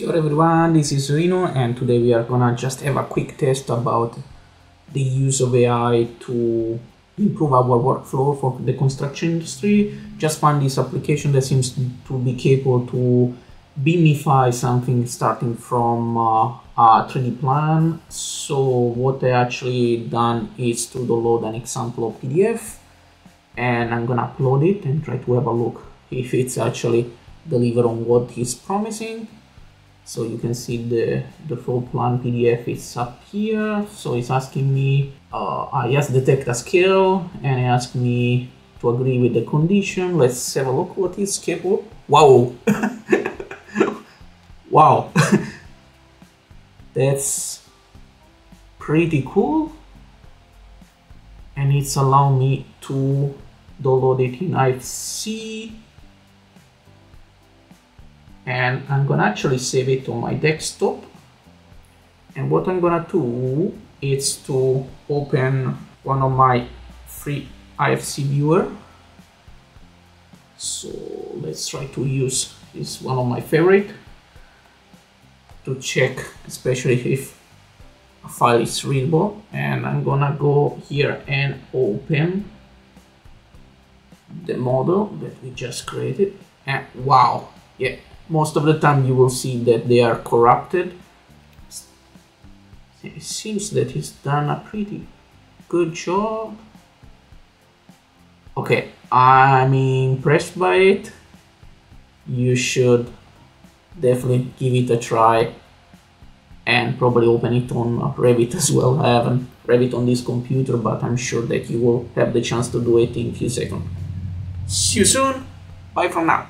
Hello everyone, this is Rino and today we are gonna just have a quick test about the use of AI to improve our workflow for the construction industry. Just found this application that seems to be capable to BIMify something starting from uh, a 3D plan. So what I actually done is to download an example of PDF and I'm gonna upload it and try to have a look if it's actually deliver on what promising so you can see the the full plan pdf is up here. So it's asking me uh, i just detect a scale and it asks me to agree with the condition. Let's have a look. What is capable wow. Wow. That's pretty cool. And it's allowing me to download it in IFC and I'm gonna actually save it on my desktop. And what I'm gonna do is to open one of my free IFC viewer. So let's try to use this one of my favorite to check especially if a file is readable. And I'm gonna go here and open the model that we just created. And wow yeah most of the time you will see that they are corrupted. It seems that he's done a pretty good job. Okay, I'm impressed by it. You should definitely give it a try and probably open it on Revit as well. I haven't Revit on this computer, but I'm sure that you will have the chance to do it in a few seconds. See you soon. Bye from now.